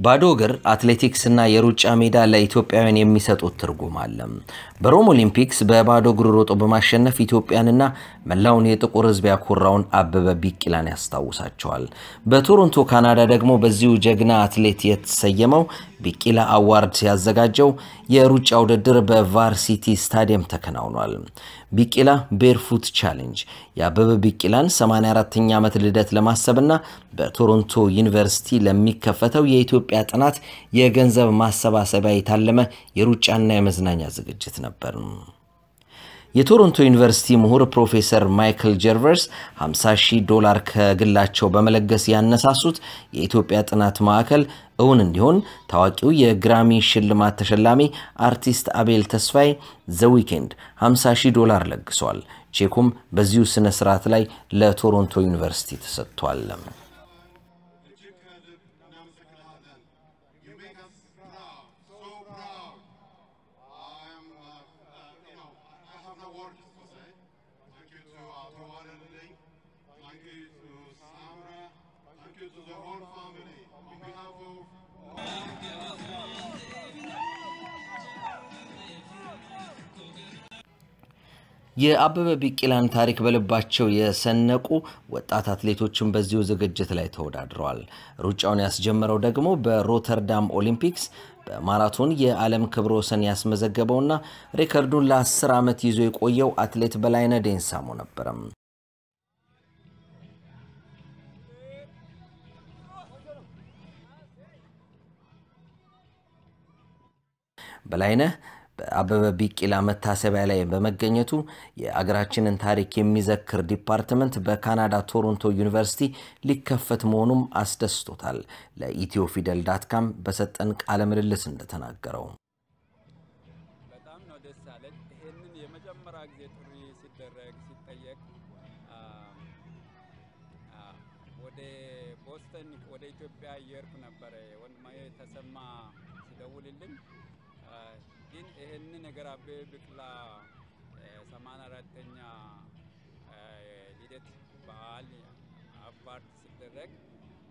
ባዶ እግር አትሌቲክስና የሩጫ ሜዳ ለኢትዮጵያውያን የሚሰጡት ትርጉም አለ። በሮም ኦሊምፒክስ በባዶ እግር ሮጦ በማሸነፍ ኢትዮጵያንና መላውን የጥቁር ሕዝብ ያኮራውን አበበ ቢቂላን ያስታውሳቸዋል። በቶሮንቶ ካናዳ ደግሞ በዚሁ ጀግና አትሌት የተሰየመው ቢቂላ Award ያዘጋጀው የሩጫ ውድድር በቫርሲቲ ስታዲየም ተከናውኗል። ቢቂላ Barefoot Challenge የአበበ ቢቂላን 84ኛ ዓመት ልደት ለማሰብና በቶሮንቶ ዩኒቨርሲቲ ለሚከፈተው የኢትዮጵያ ጥናት የገንዘብ ማሰባሰቢያ የታለመ የሩጫና የመዝናኛ ዝግጅት ነበር። የቶሮንቶ ዩኒቨርሲቲ ምሁር ፕሮፌሰር ማይክል ጀርቨርስ 50 ሺህ ዶላር ከግላቸው በመለገስ ያነሳሱት የኢትዮጵያ ጥናት ማዕከል እውን እንዲሆን ታዋቂው የግራሚ ሽልማት ተሸላሚ አርቲስት አቤል ተስፋዬ ዘዊኬንድ 50 ሺህ ዶላር ለግሷል። ቼኩም በዚሁ ስነ ስርዓት ላይ ለቶሮንቶ ዩኒቨርሲቲ ተሰጥቷል። የአበበ ቢቂላን ታሪክ በልባቸው የሰነቁ ወጣት አትሌቶችን በዚሁ ዝግጅት ላይ ተወዳድረዋል። ሩጫውን ያስጀመረው ደግሞ በሮተርዳም ኦሊምፒክስ በማራቶን የዓለም ክብረ ወሰን ያስመዘገበውና ሬከርዱን ለአስር ዓመት ይዞ የቆየው አትሌት በላይነ ዴንሳሞ ነበረም። በላይነህ በአበበ ቢቂላ መታሰቢያ ላይ በመገኘቱ የአገራችንን ታሪክ የሚዘክር department በካናዳ ቶሮንቶ ዩኒቨርሲቲ ሊከፈት መሆኑም አስደስቶታል። ለኢትዮ ፊደል dot com በሰጠን ቃለ ምልልስ እንደተናገረው በጣም ነው ደስ ያለኝ። ይህንን የመጀመሪያ ጊዜ ጥሪ ሲደረግ ሲጠየቅ ወደ ቦስተን ወደ ኢትዮጵያ እየሄድኩ ነበረ ወንድማዬ ተሰማ ሲደውልልኝ ግን ይህን ነገር አበበ ቢቂላ ሰማንያ አራተኛ ልደት በዓል አባርት ሲደረግ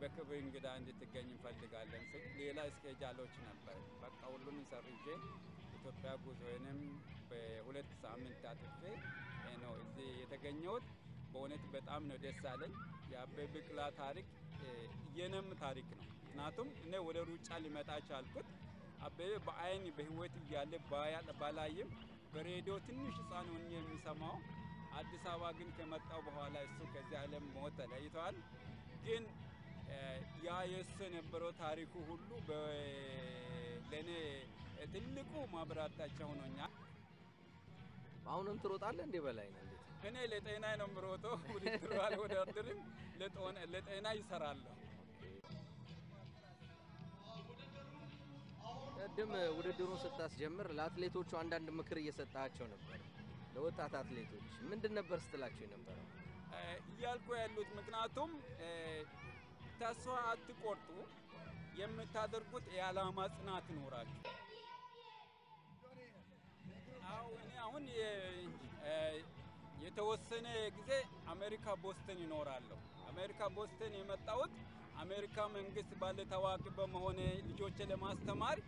በክብር እንግዳ እንድትገኝ እንፈልጋለን ስል ሌላ እስኬጃሎች ነበር። በቃ ሁሉንም ሰርዤ ኢትዮጵያ ጉዞዬንም በሁለት ሳምንት አጥፌ ነው እዚህ የተገኘሁት። በእውነት በጣም ነው ደስ አለኝ። የአበበ ቢቂላ ታሪክ የኔም ታሪክ ነው። ምክንያቱም እኔ ወደ ሩጫ ሊመጣ ቻልኩት አበበ በአይን በህይወት እያለ ባላይም በሬዲዮ ትንሽ ህፃን ሆኜ የሚሰማው አዲስ አበባ ግን ከመጣው በኋላ እሱ ከዚህ ዓለም ሞት ተለይተዋል። ግን ያ የእሱ የነበረው ታሪኩ ሁሉ ለእኔ ትልቁ ማበረታቻ ሆኖኛል። አሁንም ትሮጣለህ እንዴ? በላይ ነው እኔ ለጤና ነው የምሮጠው። ውድድሩ አልወዳደርም፣ ለጤና ይሰራለሁ። ቅድም ውድድሩን ስታስጀምር ለአትሌቶቹ አንዳንድ ምክር እየሰጣቸው ነበር። ለወጣት አትሌቶች ምንድን ነበር ስትላቸው የነበረው? እያልኩ ያሉት ምክንያቱም ተስፋ አትቆርጡ፣ የምታደርጉት የዓላማ ጽናት ይኖራችሁ። እኔ አሁን የተወሰነ ጊዜ አሜሪካ ቦስተን ይኖራለሁ። አሜሪካ ቦስተን የመጣሁት አሜሪካ መንግስት ባለ ታዋቂ በመሆኔ ልጆቼ ለማስተማር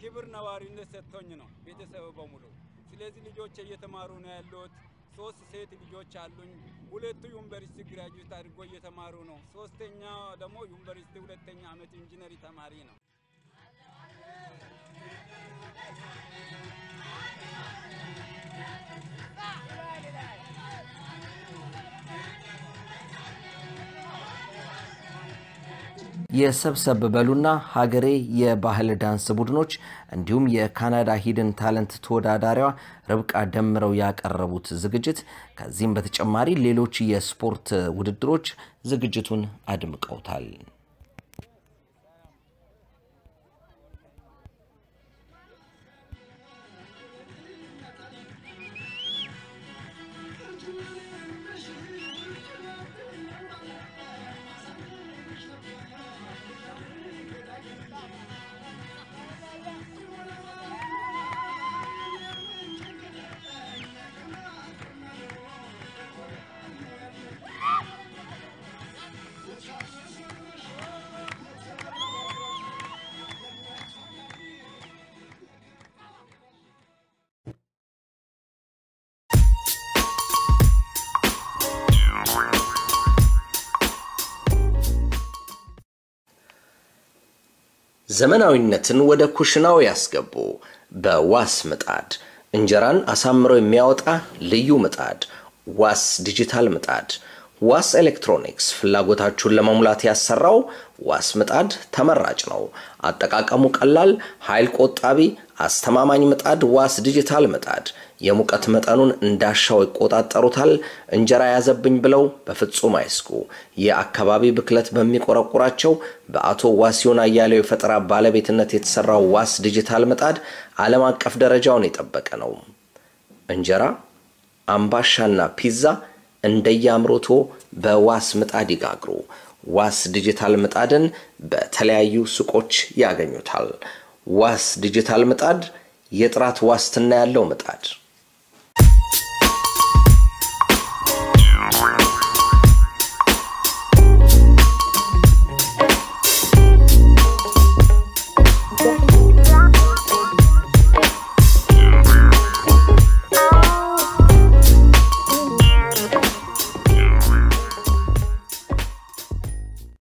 ክብር ነዋሪነት ሰጥቶኝ ነው ቤተሰብ በሙሉ። ስለዚህ ልጆቼ እየተማሩ ነው ያሉት። ሶስት ሴት ልጆች አሉኝ። ሁለቱ ዩኒቨርሲቲ graduate አድርጎ እየተማሩ ነው። ሶስተኛ ደግሞ ዩኒቨርሲቲ ሁለተኛ ዓመት engineering ተማሪ ነው። የሰብሰብ በሉና ሀገሬ የባህል ዳንስ ቡድኖች እንዲሁም የካናዳ ሂድን ታለንት ተወዳዳሪዋ ርብቃ ደምረው ያቀረቡት ዝግጅት ከዚህም በተጨማሪ ሌሎች የስፖርት ውድድሮች ዝግጅቱን አድምቀውታል። ዘመናዊነትን ወደ ኩሽናው ያስገቡ። በዋስ ምጣድ እንጀራን አሳምሮ የሚያወጣ ልዩ ምጣድ ዋስ ዲጂታል ምጣድ። ዋስ ኤሌክትሮኒክስ ፍላጎታችሁን ለመሙላት ያሰራው ዋስ ምጣድ ተመራጭ ነው። አጠቃቀሙ ቀላል፣ ኃይል ቆጣቢ፣ አስተማማኝ ምጣድ ዋስ ዲጂታል ምጣድ። የሙቀት መጠኑን እንዳሻው ይቆጣጠሩታል። እንጀራ ያዘብኝ ብለው በፍጹም አይስጉ። የአካባቢ ብክለት በሚቆረቁራቸው በአቶ ዋሲሁን አያሌው የፈጠራ ባለቤትነት የተሰራው ዋስ ዲጂታል ምጣድ ዓለም አቀፍ ደረጃውን የጠበቀ ነው። እንጀራ፣ አምባሻና ፒዛ እንደየአምሮትዎ በዋስ ምጣድ ይጋግሩ። ዋስ ዲጂታል ምጣድን በተለያዩ ሱቆች ያገኙታል። ዋስ ዲጂታል ምጣድ የጥራት ዋስትና ያለው ምጣድ